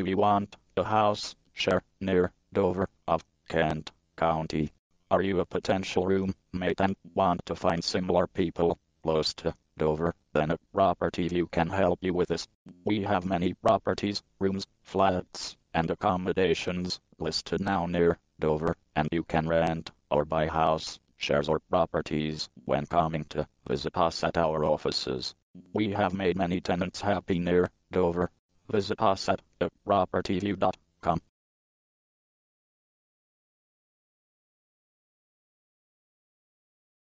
Do you want a house share near Dover of Kent County? Are you a potential roommate and want to find similar people close to Dover? Then a property view can help you with this. We have many properties, rooms, flats, and accommodations listed now near Dover, and you can rent or buy house shares or properties when coming to visit us at our offices. We have made many tenants happy near Dover. Visit us at propertyview.com.